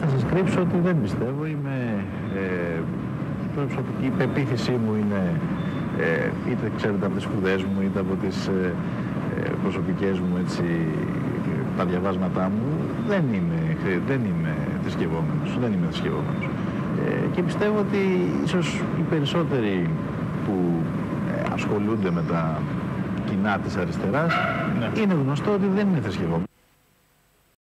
Θα σας κρύψω ότι δεν πιστεύω. Είμαι, ε, η πεποίθησή μου είναι ε, είτε ξέρετε από τις σπουδές μου είτε από τις ε, ε, προσωπικές μου έτσι, τα διαβάσματά μου δεν είμαι, δεν είμαι θρησκευόμενος, δεν είμαι θρησκευόμενος. Ε, και πιστεύω ότι ίσως οι περισσότεροι που ε, ασχολούνται με τα κοινά της αριστεράς ναι. είναι γνωστό ότι δεν είναι θρησκευόμενοι.